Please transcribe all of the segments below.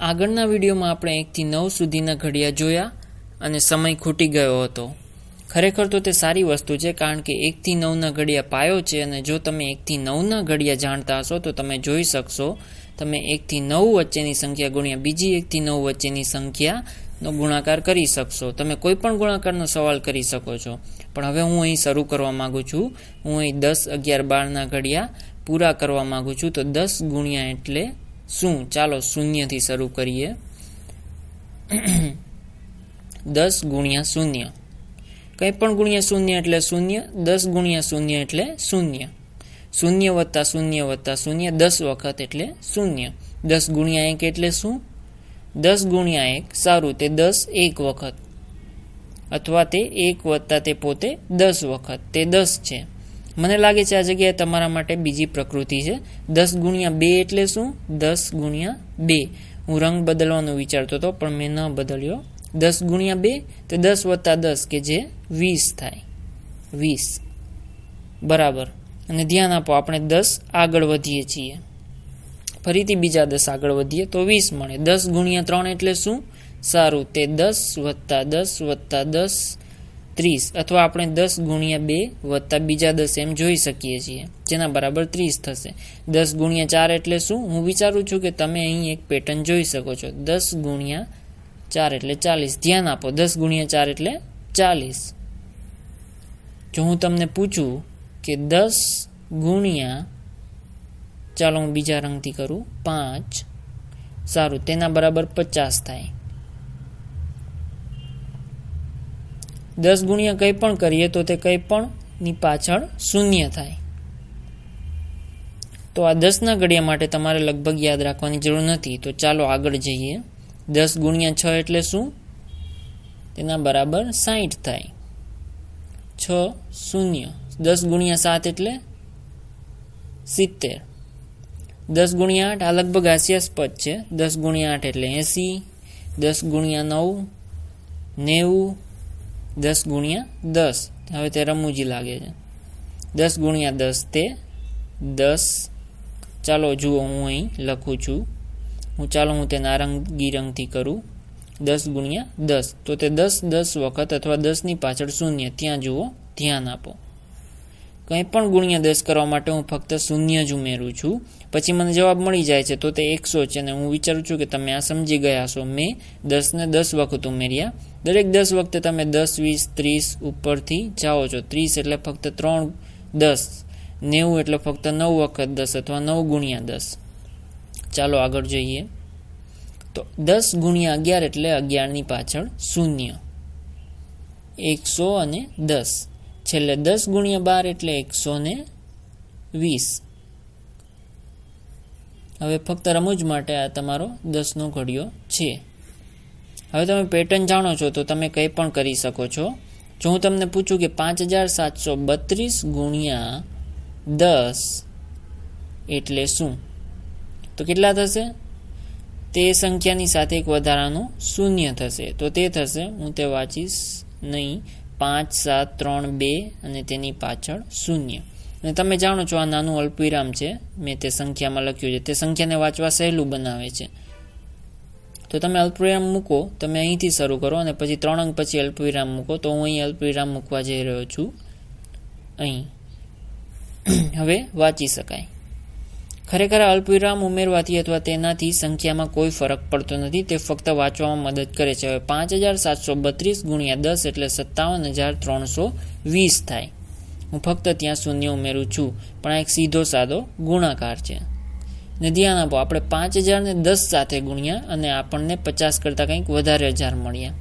આગળના વિડીયોમાં આપણે એકથી નવ સુધીના ઘડિયા જોયા અને સમય ખૂટી ગયો હતો. ખરેખર તો તે સારી વસ્તુ છે કારણ કે એકથી નવના ઘડિયા પાયો છે અને જો તમે એકથી નવના ઘડિયા જાણતા હશો તો તમે જોઈ શકશો તમે એકથી નવ વચ્ચેની સંખ્યા ગુણ્યા બીજી એકથી નવ વચ્ચેની સંખ્યાનો ગુણાકાર કરી શકશો. તમે કોઈ પણ ગુણાકારનો સવાલ કરી શકો છો. પણ હવે હું અહીં શરૂ કરવા માગું છું. હું અહીં દસ અગિયાર બારના ઘડિયા પૂરા કરવા માગું છું. તો દસ ગુણ્યા એટલે શું? ચાલો શૂન્યથી શરૂ કરીએ. દસ ગુણ્યા શૂન્ય. કંઈ પણ ગુણ્યા શૂન્ય એટલે શૂન્ય, દસ ગુણ્યા શૂન્ય એટલે શૂન્ય. શૂન્ય વત્તા શૂન્ય વત્તા શૂન્ય, દસ વખત એટલે શૂન્ય. દસ ગુણ્યા એક એટલે શું? દસ ગુણ્યા એક, સારું, તે દસ એક વખત. અથવા તે એક વત્તા તે પોતે દસ વખત, તે દસ છે. મને લાગે છે આ જગ્યાએ તમારા માટે બીજી પ્રકૃતિ છે. દસ ગુણ્યા બે એટલે શું? દસ ગુણ્યા બે. હું રંગ બદલવાનો વિચારતો હતો, પણ મેં ન બદલ્યો. દસ ગુણ્યા બે, તે દસ વત્તા દસ, કે જે વીસ થાય. વીસ. બરાબર. અને ધ્યાન આપો, આપણે દસ આગળ વધીએ છીએ. ફરીથી બીજા દસ આગળ વધીએ, તો વીસ મળે. દસ ગુણ્યા ત્રણ એટલે શું? સારું. તે દસ વત્તા દસ વત્તા દસ ત્રીસ અથવા આપણે દસ ગુણ્યા બે વત્તા બીજા દસ એમ જોઈ શકીએ છીએ. જેના બરાબર ત્રીસ થશે. દસ ગુણ્યા ચાર એટલે શું? હું વિચારું છું કે તમે અહીં એક પેટર્ન જોઈ શકો છો. દસ ગુણ્યા ચાર એટલે ચાલીસ. ધ્યાન આપો, દસ ગુણ્યા ચાર એટલે ચાલીસ. જો હું તમને પૂછું કે દસ ગુણ્યા, ચાલો હું બીજા રંગથી કરું, પાંચ. સારું, તેના બરાબર પચાસ થાય. દસ ગુણ્યા કંઈ પણ કરીએ તો તે કંઈ પણની પાછળ શૂન્ય થાય. તો આ દસના ઘડિયા માટે તમારે લગભગ યાદ રાખવાની જરૂર નથી. તો ચાલો આગળ જઈએ. દસ ગુણ્યા છ એટલે શું? તેના બરાબર સાહીઠ થાય. છ શૂન્ય. દસ ગુણ્યા સાત એટલે સિત્તેર. દસ ગુણ્યા આઠ, આ લગભગ હાસ્યાસ્પદ છે. દસ ગુણ્યા આઠ એટલે એંસી. દસ ગુણ્યા નવ, નેવું દસ ગુણ્યા દસ. હવે તે રમૂજી લાગે છે. દસ ગુણ્યા દસ તે દસ. ચાલો જુઓ હું અહીં લખું છું. હું ચાલો હું તે નારંગી રંગથી કરું. દસ ગુણ્યા દસ. તો તે દસ દસ વખત અથવા દસની પાછળ શૂન્ય. ત્યાં જુઓ. ધ્યાન આપો. કંઈ પણ ગુણ્યા દસ કરવા માટે હું ફક્ત શૂન્ય જ ઉમેરું છું. પછી મને જવાબ મળી જાય છે, તો તે એકસો છે અને હું વિચારું છું કે તમે આ સમજી ગયા છો મેં દસને દસ વખત ઉમેર્યા. દરેક દસ વખતે તમે દસ, વીસ, ત્રીસ ઉપરથી જાઓ છો. ત્રીસ એટલે ફક્ત ત્રણ દસ. નેવું એટલે ફક્ત નવ વખત દસ અથવા નવ ગુણ્યા દસ. ચાલો આગળ જોઈએ. તો દસ ગુણ્યા અગિયાર એટલે અગિયારની પાછળ શૂન્ય. એકસો અને દસ. છેલ્લે દસ ગુણ્યા બાર એટલે એકસો ને વીસ. હવે ફક્ત રમૂજ માટે આ તમારો દસનો ઘડિયો છે. હવે તમે પેટર્ન જાણો છો તો તમે કંઈ પણ કરી શકો છો. જો હું તમને પૂછું કે પાંચ હજાર સાતસો બત્રીસ ગુણ્યા દસ એટલે શું? તો કેટલા થશે? તે સંખ્યાની સાથે એક વધારાનું શૂન્ય થશે. તો તે થશે, હું તે વાંચીશ નહીં. પાંચ, સાત, ત્રણ, બે અને તેની પાછળ શૂન્ય. અને તમે જાણો છો આ નાનું અલ્પવિરામ છે. મેં તે સંખ્યામાં લખ્યું છે. તે સંખ્યાને વાંચવા સહેલું બનાવે છે. તો તમે અલ્પવિરામ મૂકો, તમે અહીંથી શરૂ કરો અને પછી ત્રણ અંક પછી અલ્પવિરામ મૂકો. તો હું અહીં અલ્પવિરામ મૂકવા જઈ રહ્યો છું. અહીં. હવે વાંચી શકાય. ખરેખર અલ્પવિરામ ઉમેરવાથી અથવા તેનાથી સંખ્યામાં કોઈ ફરક પડતો નથી, તે ફક્ત વાંચવામાં મદદ કરે છે. હવે પાંચ હજાર સાતસો બત્રીસ ગુણ્યા દસ એટલે સત્તાવન હજાર ત્રણસો વીસ થાય. હું ફક્ત ત્યાં શૂન્ય ઉમેરું છું, પણ આ એક સીધો સાદો ગુણાકાર છે. ને ધ્યાન આપો આપણે પાંચ હજારને દસ સાથે ગુણ્યા અને આપણને પચાસ કરતાં કંઈક વધારે હજાર મળ્યા.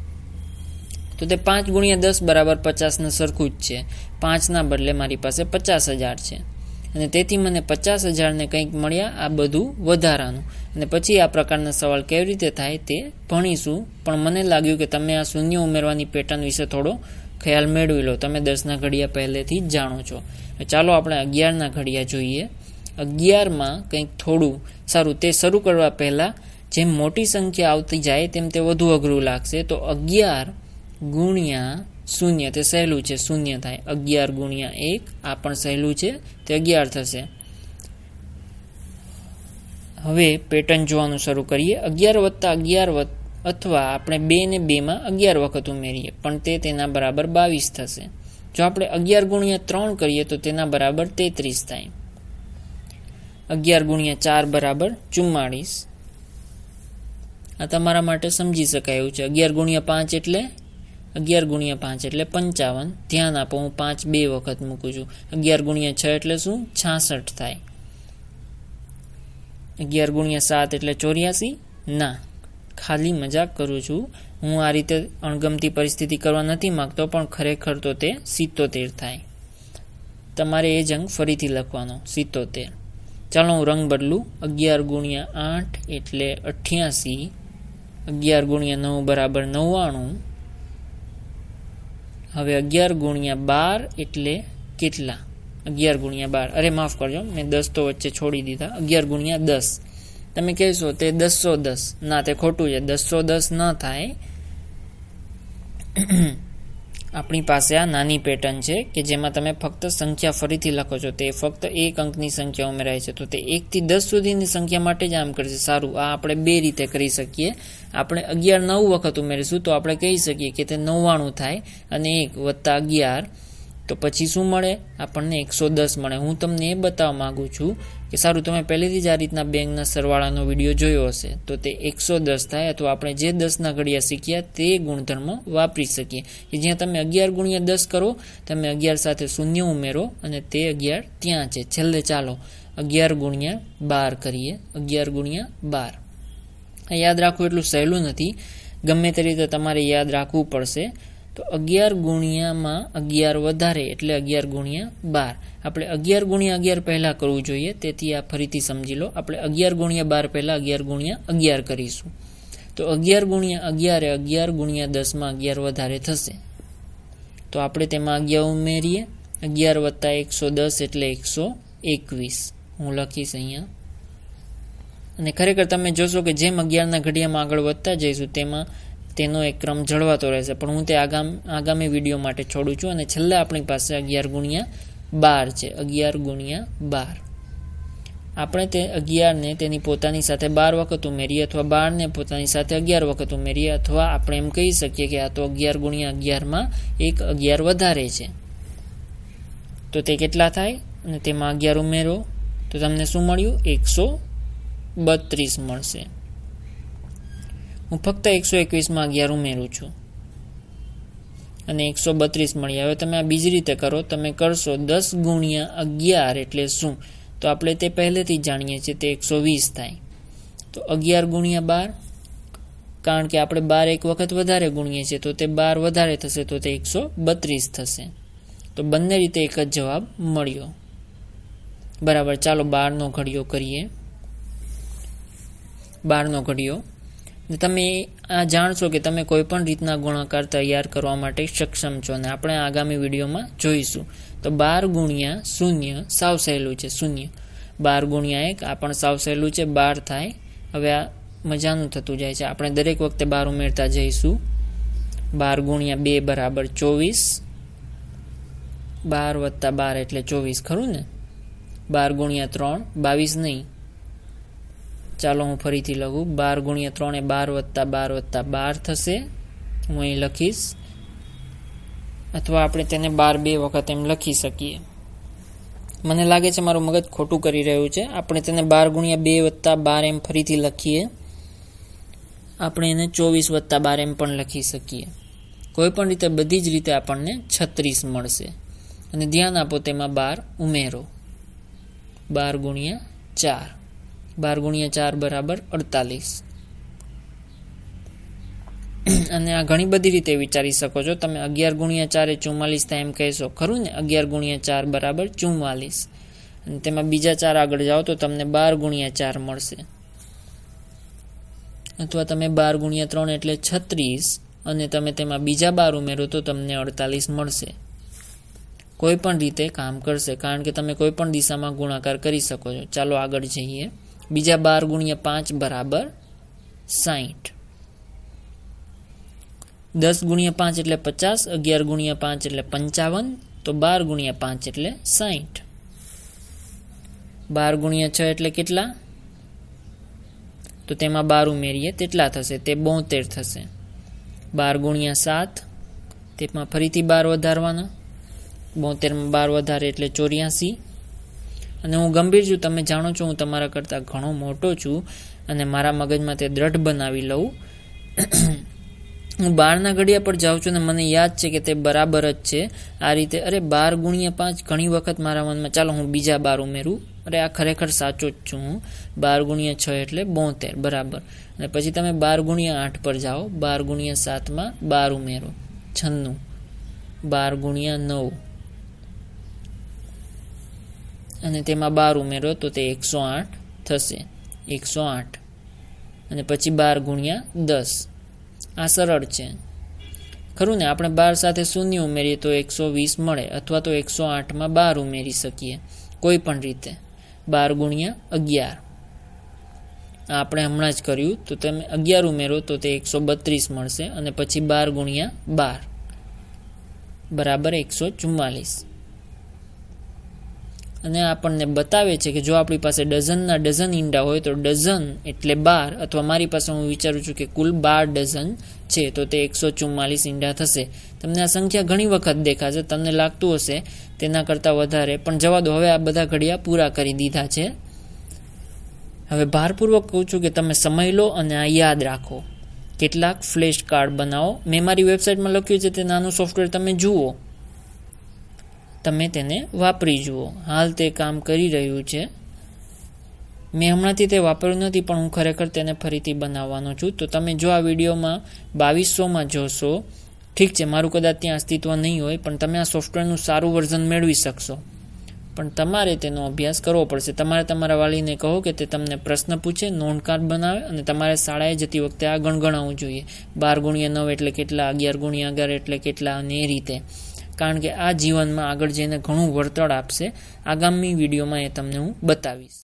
તો તે પાંચ ગુણ્યા દસ બરાબર પચાસને સરખું જ છે. પાંચના બદલે મારી પાસે પચાસ હજાર છે. અને તેથી મને પચાસ હજારને કંઈક મળ્યા આ બધું વધારાનું. અને પછી આ પ્રકારના સવાલ કેવી રીતે થાય તે ભણીશું. પણ મને લાગ્યું કે તમે આ શૂન્ય ઉમેરવાની પેટર્ન વિશે થોડો ખ્યાલ મેળવી લો. તમે દસના ઘડિયા પહેલેથી જ જાણો છો. ચાલો આપણે અગિયારના ઘડિયા જોઈએ. અગિયારમાં કંઈક થોડું સારું. તે શરૂ કરવા પહેલાં જેમ મોટી સંખ્યા આવતી જાય તેમ તે વધુ અઘરું લાગશે. તો અગિયાર ગુણ્યા શૂન્ય, તે સહેલું છે, શૂન્ય થાય. અગિયાર ગુણ્યા એક, આ પણ સહેલું છે, તે અગિયાર થશે. હવે પેટર્ન જોવાનું શરૂ કરીએ. અગિયાર વત્તા અગિયાર અથવા આપણે બે ને બેમાં અગિયાર વખત ઉમેરીએ, પણ તે તેના બરાબર બાવીસ થશે. જો આપણે અગિયાર ગુણ્યા ત્રણ કરીએ, તો તેના બરાબર તેત્રીસ થાય. અગિયાર ગુણ્યા ચાર બરાબર ચુમ્માળીસ. આ તમારા માટે સમજી શકાય એવું છે. અગિયાર ગુણ્યા પાંચ એટલે અગિયાર ગુણ્યા પાંચ એટલે પંચાવન. ધ્યાન આપો, હું પાંચ બે વખત મૂકું છું. અગિયાર ગુણ્યા છ એટલે શું? છાસઠ થાય. અગિયાર ગુણ્યા સાત એટલે ચોર્યાસી? ના. ખાલી મજાક કરું છું. હું આ રીતે અણગમતી પરિસ્થિતિ કરવા નથી માંગતો, પણ ખરેખર તો તે સિત્તોતેર થાય. તમારે એ જ અંક ફરીથી લખવાનો, સિત્તોતેર. ચાલો હું રંગ બદલું. અગિયાર ગુણ્યા આઠ એટલે અઠ્યાસી. અગિયાર ગુણ્યા નવ બરાબર નવ્વાણું. હવે અગિયાર ગુણ્યા બાર એટલે કેટલા? અગિયાર ગુણ્યા બાર. અરે, માફ કરજો, મેં દસ તો વચ્ચે છોડી દીધા. અગિયાર ગુણ્યા દસ. તમે કહેશો તે દસો દસ. ના, તે ખોટું છે. દસો દસ ન થાય. આપણી પાસે આ નાની પેટર્ન છે કે જેમાં તમે ફક્ત સંખ્યા ફરીથી લખો છો. તે ફક્ત એક અંકની સંખ્યા ઉમેરાય છે. તો તે એકથી દસ સુધીની સંખ્યા માટે જ આમ કરશે. સારું, આ આપણે બે રીતે કરી શકીએ. આપણે અગિયાર નવ વખત ઉમેરીશું તો આપણે કહી શકીએ કે તે નવ્વાણું થાય અને એક વત્તા અગિયાર. તો પછી શું મળે? આપણને એકસો દસ મળે. હું તમને એ બતાવવા માગું છું કે સારું, તમે પહેલેથી જ આ રીતના બેંકના સરવાળાનો વીડિયો જોયો હશે, તો તે એકસો દસ થાય અથવા આપણે જે દસના ઘડિયા શીખ્યા તે ગુણધર્મો વાપરી શકીએ. કે જ્યાં તમે અગિયાર ગુણ્યા દસ કરો, તમે અગિયાર સાથે શૂન્ય ઉમેરો અને તે અગિયાર ત્યાં છે. છેલ્લે ચાલો, અગિયાર ગુણ્યા બાર કરીએ. અગિયાર ગુણ્યા બાર. યાદ રાખવું એટલું સહેલું નથી. ગમે તે રીતે તમારે યાદ રાખવું પડશે. તો અગિયાર ગુણ્યામાં અગિયાર વધારે એટલે અગિયાર ગુણ્યા બાર. આપણે અગિયાર ગુણ્યા અગિયાર પહેલા કરવું જોઈએ, તેથી આ ફરીથી સમજી લો. આપણે અગિયાર ગુણ્યા બાર પહેલાં અગિયાર ગુણ્યા અગિયાર કરીશું. તો અગિયાર ગુણ્યા અગિયારે અગિયાર ગુણ્યા દસમાં અગિયાર વધારે થશે. તો આપણે તેમાં અગિયાર ઉમેરીએ. અગિયાર વત્તા એકસો દસ એટલે એકસો એકવીસ. હું લખીશ અહીંયા. અને ખરેખર તમે જોશો કે જેમ અગિયારના ઘડિયામાં આગળ વધતા જઈશું, તેમાં તેનો એક ક્રમ જળવાતો રહેશે. પણ હું તે આગામ, આગામી વીડિયો માટે છોડું છું અને છેલ્લે આપણી પાસે અગિયાર ગુણ્યા બાર છે. અગિયાર ગુણ્યા બાર. આપણે તે અગિયારને તેની પોતાની સાથે બાર વખત ઉમેરીએ અથવા બારને પોતાની સાથે અગિયાર વખત ઉમેરીએ અથવા આપણે એમ કહી શકીએ કે આ તો અગિયાર ગુણ્યા અગિયારમાં એક અગિયાર વધારે છે. તો તે કેટલા થાય? અને તેમાં અગિયાર ઉમેરો. તો તમને શું મળ્યું? એકસો બત્રીસ મળશે. હું ફક્ત એકસો એકવીસમાં અગિયાર ઉમેરું છું. અને એકસો બત્રીસ મળી. હવે તમે આ બીજી રીતે કરો. તમે કરશો દસ ગુણ્યા અગિયાર એટલે શું? તો આપણે તે પહેલેથી જાણીએ છીએ તે એકસો વીસ થાય. તો અગિયાર ગુણ્યા બાર, કારણ કે આપણે બાર એક વખત વધારે ગુણીએ છીએ, તો તે બાર વધારે થશે, તો તે એકસો બત્રીસ થશે. તો બંને રીતે એક જ જવાબ મળ્યો. બરાબર, ચાલો બારનો ઘડિયો કરીએ. બારનો ઘડિયો. તમે આ જાણશો કે તમે કોઈ પણ રીતના ગુણાકાર તૈયાર કરવા માટે સક્ષમ છો અને આપણે આગામી વિડીયોમાં જોઈશું. તો બાર ગુણ્યા શૂન્ય સાવ સહેલું છે, શૂન્ય. બાર ગુણ્યા એક, આ પણ સાવ સહેલું છે, બાર થાય. હવે આ મજાનું થતું જાય છે. આપણે દરેક વખતે બાર ઉમેરતા જઈશું. બાર ગુણ્યા બે બરાબર ચોવીસ. બાર વત્તા બાર એટલે ચોવીસ, ખરું ને? બાર ગુણ્યા ત્રણ, બાવીસ નહીં. ચાલો હું ફરીથી લખું. બાર ગુણ્યા ત્રણ બાર વત્તા બાર વત્તા બાર થશે. હું અહીં લખીશ. અથવા આપણે તેને બાર બે વખત એમ લખી શકીએ. મને લાગે છે મારું મગજ ખોટું કરી રહ્યું છે. આપણે તેને બાર ગુણ્યા બે વત્તા બાર એમ ફરીથી લખીએ. આપણે એને ચોવીસ વત્તા બાર એમ પણ લખી શકીએ. કોઈ પણ રીતે બધી જ રીતે આપણને છત્રીસ મળશે. અને ધ્યાન આપો તેમાં બાર ઉમેરો. બાર ગુણ્યા ચાર. બાર ગુણ્યા ચાર બરાબર અડતાલીસ. અને આ ઘણી બધી રીતે વિચારી શકો છો. તમે અગિયાર ગુણ્યા ચાર એ ચુમ્માલીસ થાય એમ કહેશો. ખરું ને? અગિયાર ગુણ્યા ચાર બરાબર ચુમ્માલીસ. અને તેમાં બીજા ચાર આગળ જાઓ તો તમને બાર ગુણ્યા ચાર મળશે. અથવા તમે બાર ગુણ્યા ત્રણ એટલે છત્રીસ અને તમે તેમાં બીજા બાર ઉમેરો તો તમને અડતાલીસ મળશે. કોઈ પણ રીતે કામ કરશે. કારણ કે તમે કોઈ પણ દિશામાં ગુણાકાર કરી શકો છો. ચાલો આગળ જઈએ. બીજા બાર ગુણ્યા પાંચ બરાબર સાહીઠ દસ ગુણ્યા પાંચ એટલે પચાસ, અગિયાર ગુણ્યા પાંચ એટલે પંચાવન, તો બાર ગુણ્યા પાંચ એટલે સાહીઠ બાર ગુણ્યા છ એટલે કેટલા? તો તેમાં બાર ઉમેરીએ તેટલા થશે, તે બોતેર થશે. બાર ગુણ્યા સાત, તેમાં ફરીથી બાર વધારવાના. બોતેરમાં બાર વધારે એટલે ચોર્યાસી. અને હું ગંભીર છું, તમે જાણો છો, હું તમારા કરતાં ઘણો મોટો છું અને મારા મગજમાં તે દ્રઢ બનાવી લઉં. હું બારના ઘડિયા પર જાઉં છું અને મને યાદ છે કે તે બરાબર જ છે. આ રીતે, અરે, બાર ગુણ્યા પાંચ, ઘણી વખત મારા મનમાં, ચાલો હું બીજા બાર ઉમેરું. અરે, આ ખરેખર સાચો જ છું હું. બાર ગુણ્યા છ એટલે બોતેર, બરાબર. અને પછી તમે બાર ગુણ્યા આઠ પર જાઓ. બાર ગુણ્યા સાતમાં બાર ઉમેરો. છન્નું. બાર ગુણ્યા નવ. અને તેમાં બાર ઉમેરો તો તે એકસો આઠ થશે. એકસો આઠ. અને પછી બાર ગુણ્યા દસ. આ સરળ છે. ખરું ને? આપણે બાર સાથે શૂન્ય ઉમેરીએ તો એકસો વીસ મળે અથવા તો એકસો આઠમાં બાર ઉમેરી શકીએ. કોઈ પણ રીતે. બાર ગુણ્યા અગિયાર. આપણે હમણાં જ કર્યું. તો તમે અગિયાર ઉમેરો તો તે એકસો બત્રીસ મળશે અને પછી બાર ગુણ્યા બાર. બરાબર એકસો ચુમ્માલીસ. અને આપણને બતાવે છે કે જો આપણી પાસે ડઝનના ડઝન ઈંડા હોય તો ડઝન એટલે બાર, અથવા મારી પાસે હું વિચારું છું કે કુલ બાર ડઝન છે, તો તે એકસો ચુમ્માલીસ ઈંડા થશે. તમને આ સંખ્યા ઘણી વખત દેખાશે, તમને લાગતું હશે તેના કરતાં વધારે, પણ જવા દો, હવે આ બધા ઘડિયા પૂરા કરી દીધા છે. હવે ભારપૂર્વક કહું છું કે તમે સમય લો અને આ યાદ રાખો. કેટલાક ફ્લેશ કાર્ડ બનાવો. મેં મારી વેબસાઇટમાં લખ્યું છે, તે નાનું સોફ્ટવેર તમે જુઓ. તમે તેને વાપરી જુઓ. હાલ તે કામ કરી રહ્યું છે. મેં હમણાંથી તે વાપર્યું નથી, પણ હું ખરેખર તેને ફરીથી બનાવવાનો છું. તો તમે જો આ વિડીયોમાં બાવીસોમાં જોશો, ઠીક છે, મારું કદાચ ત્યાં અસ્તિત્વ નહીં હોય, પણ તમે આ સોફ્ટવેરનું સારું વર્ઝન મેળવી શકશો. પણ તમારે તેનો અભ્યાસ કરવો પડશે. તમારે તમારા વાલીને કહો કે તે તમને પ્રશ્ન પૂછે નોંધકાર્ડ બનાવે અને તમારે શાળાએ જતી વખતે આ ગણગણાવવું જોઈએ. બાર ગુણ્યા નવ એટલે કેટલા, અગિયાર ગુણ્યા અગિયાર એટલે કેટલા, અને એ રીતે. કારણ કે આ જીવનમાં આગળ જઈને ઘણું વળતર આપશે. આગામી વિડીયોમાં એ તમને હું બતાવીશ.